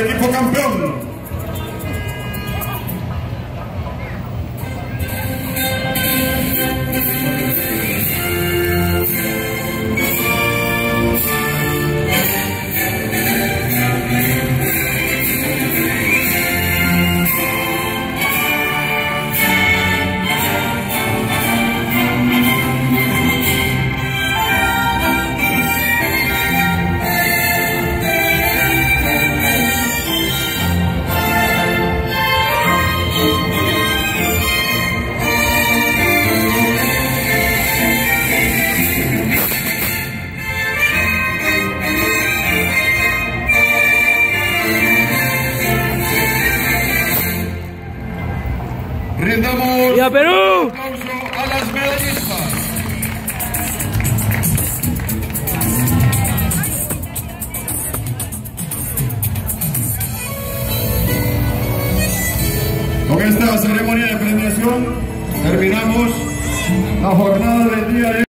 equipo campeón. Rindamos ¡Viva Perú! un aplauso a las medallistas. Con esta ceremonia de premiación terminamos la jornada del día de